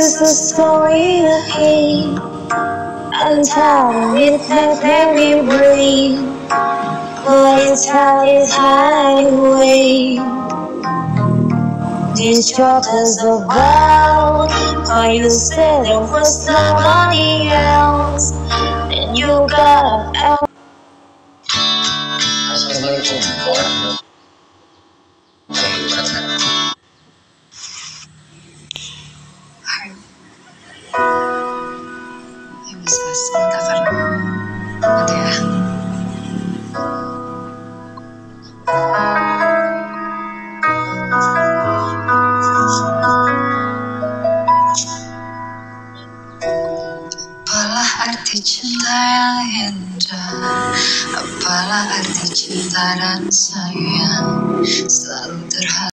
is the story of hate. Untied with that very brain But it's how his highway. These chapters about How you said it was nobody else And you got out arti cinta yang indah. Apalah arti cinta dan sayang? Selalu terhadap